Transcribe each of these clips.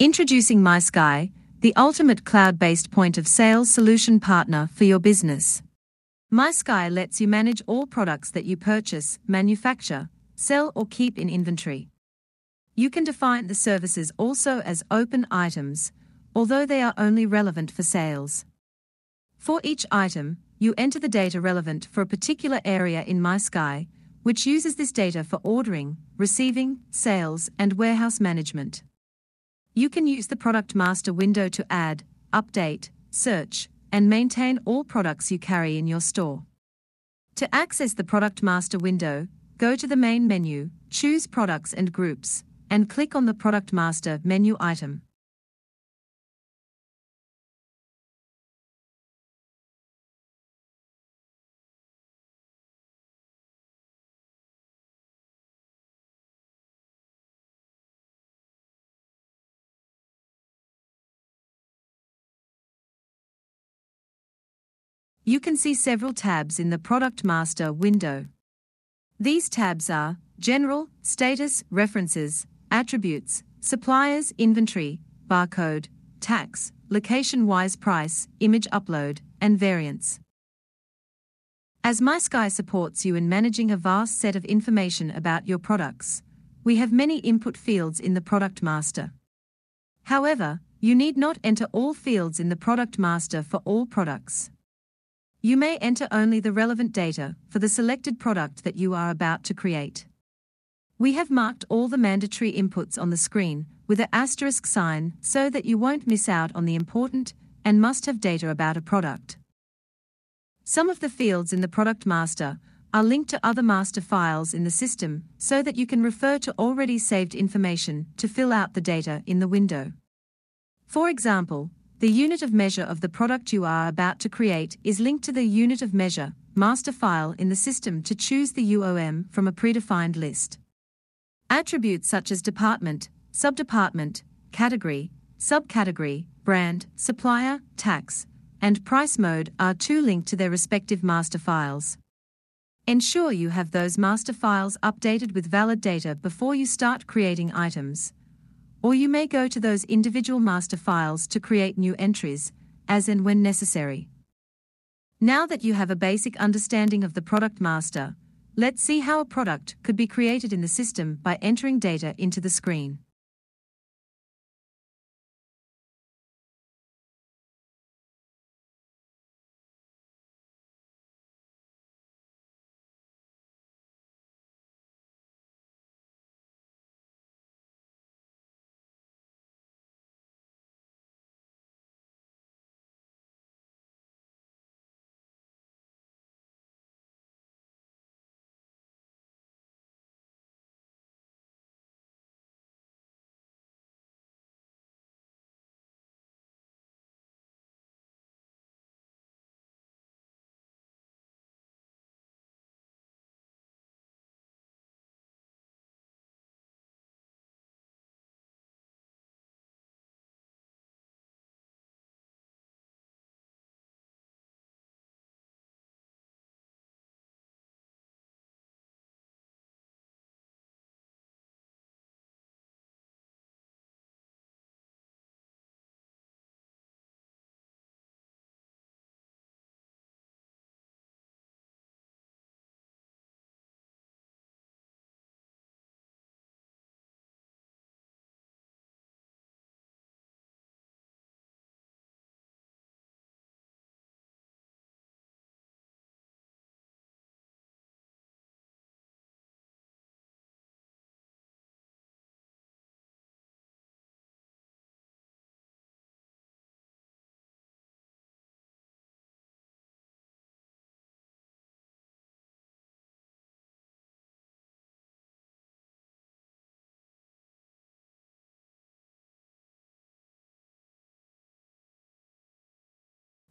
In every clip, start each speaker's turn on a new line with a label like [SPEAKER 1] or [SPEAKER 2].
[SPEAKER 1] Introducing MySky, the ultimate cloud-based point of sales solution partner for your business. MySky lets you manage all products that you purchase, manufacture, sell or keep in inventory. You can define the services also as open items, although they are only relevant for sales. For each item, you enter the data relevant for a particular area in MySky, which uses this data for ordering, receiving, sales, and warehouse management. You can use the Product Master window to add, update, search, and maintain all products you carry in your store. To access the Product Master window, go to the main menu, choose Products and Groups, and click on the Product Master menu item. You can see several tabs in the Product Master window. These tabs are General, Status, References, Attributes, Suppliers, Inventory, Barcode, Tax, Location-wise Price, Image Upload, and Variants. As MySky supports you in managing a vast set of information about your products, we have many input fields in the Product Master. However, you need not enter all fields in the Product Master for all products. You may enter only the relevant data for the selected product that you are about to create. We have marked all the mandatory inputs on the screen with an asterisk sign so that you won't miss out on the important and must have data about a product. Some of the fields in the product master are linked to other master files in the system so that you can refer to already saved information to fill out the data in the window. For example, the unit of measure of the product you are about to create is linked to the unit of measure master file in the system to choose the UOM from a predefined list. Attributes such as department, subdepartment, category, subcategory, brand, supplier, tax, and price mode are too linked to their respective master files. Ensure you have those master files updated with valid data before you start creating items or you may go to those individual master files to create new entries, as and when necessary. Now that you have a basic understanding of the product master, let's see how a product could be created in the system by entering data into the screen.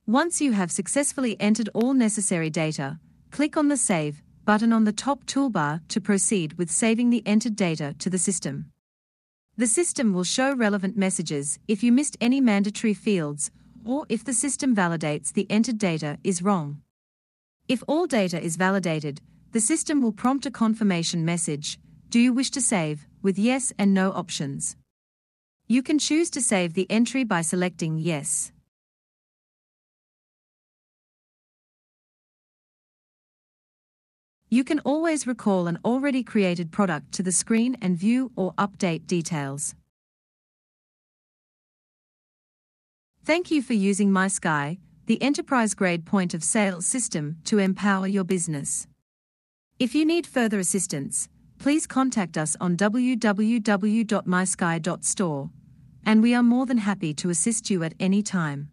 [SPEAKER 1] Once you have successfully entered all necessary data, click on the Save button on the top toolbar to proceed with saving the entered data to the system. The system will show relevant messages if you missed any mandatory fields or if the system validates the entered data is wrong. If all data is validated, the system will prompt a confirmation message Do you wish to save? with yes and no options. You can choose to save the entry by selecting Yes. You can always recall an already created product to the screen and view or update details. Thank you for using MySky, the enterprise grade point of sale system to empower your business. If you need further assistance, please contact us on www.mysky.store, and we are more than happy to assist you at any time.